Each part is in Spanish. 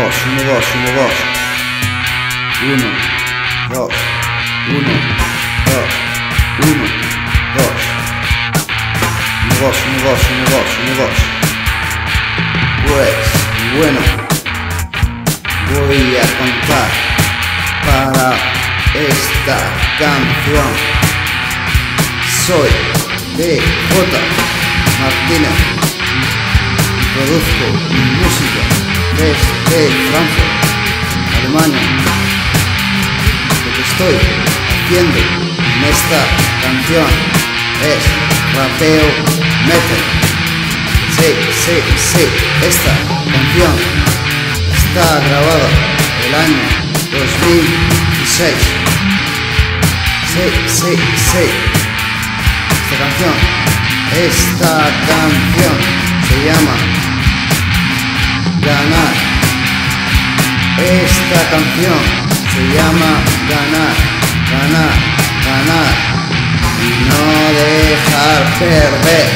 dos, uno, dos, uno, dos. Uno, dos, uno, dos, uno, dos. Uno, dos, uno, dos, uno, dos, uno, dos. Pues, bueno, voy a cantar para esta canción. Soy de J. Martínez y produzco mi Frankfurt, Alemania. Lo que estoy haciendo en esta canción es rapeo metal. Sí, sí, sí, esta canción está grabada el año 2016. Sí, sí, sí. Esta canción, esta canción se llama Ganar. Esta canción se llama Ganar, ganar, ganar y no dejar perder.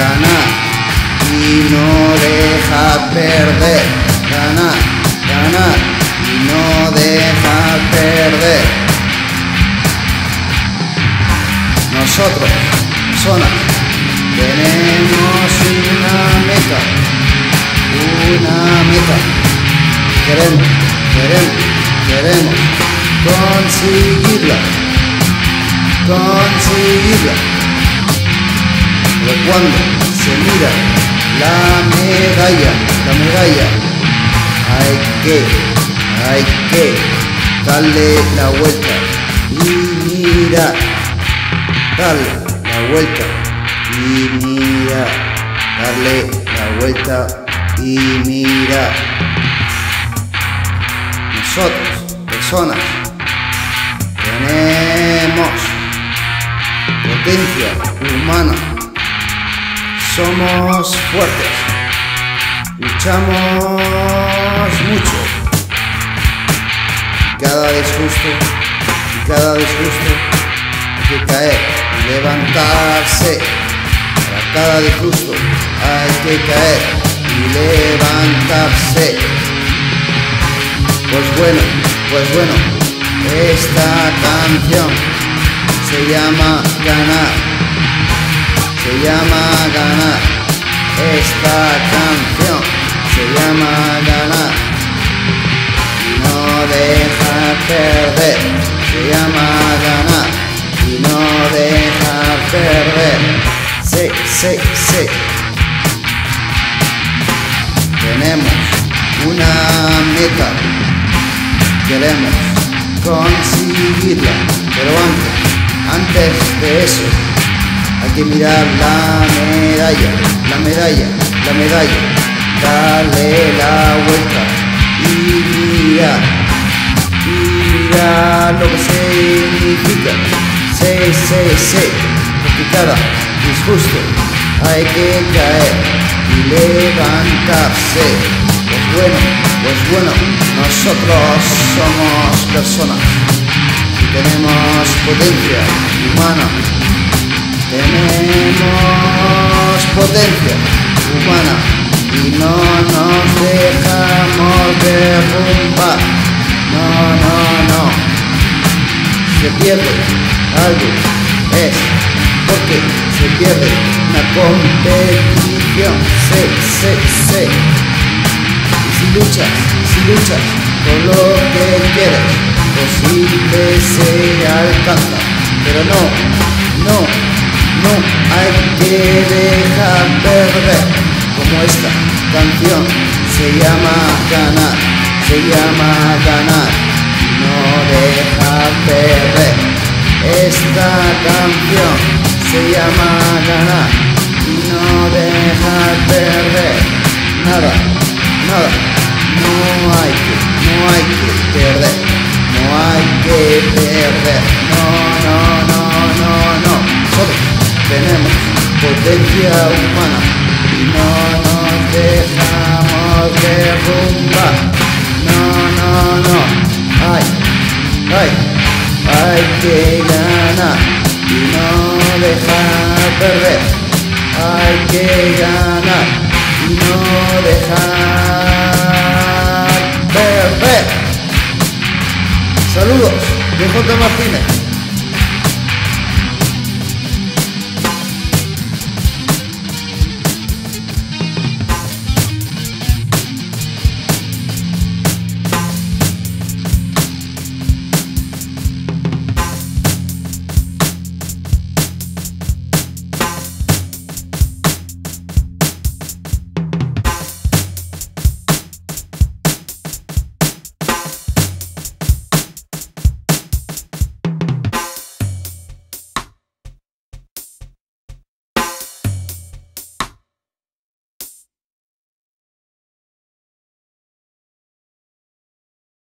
Ganar y no dejar perder. Ganar, ganar y no dejar perder. Nosotros, personas, una meta. Queremos, queremos, queremos conseguirla, conseguirla. Pero cuando se mira la medalla, la medalla, hay que, hay que darle la vuelta y mirar darle la vuelta y mira, darle la vuelta y mira. Nosotros, personas, tenemos potencia humana, somos fuertes, luchamos mucho. Cada disgusto, cada disgusto hay que caer y levantarse. Para cada disgusto hay que caer levantarse. Pues bueno, pues bueno, esta canción se llama ganar. Se llama ganar. Esta canción se llama ganar. Y no deja perder. Se llama ganar y no dejar perder. Sí, sí, sí. Tenemos una meta, queremos conseguirla, pero antes, antes de eso, hay que mirar la medalla, la medalla, la medalla, darle la vuelta y mirar, mirar lo que significa. Sí, sí, sí, porque cada disgusto hay que caer y levantarse. Pues bueno, pues bueno, nosotros somos personas y tenemos potencia humana. Tenemos potencia humana y no nos dejamos derrumbar. No, no, no. Se pierde algo es porque se pierde una competición. Sí, sí, sí. Y si luchas, si luchas por lo que quieres, posible se alcanza. Pero no, no, no hay que dejar perder. Como esta canción se llama ganar, se llama ganar. No dejar perder. Esta canción se llama ganar no dejar perder nada, nada. No hay que, no hay que perder, no hay que perder. No, no, no, no, no. Solo tenemos potencia humana y no nos dejamos derrumbar. No, no, no. Ay, ay hay que ganar y no dejar perder hay que ganar y no dejar perder. Saludos de J. Martínez.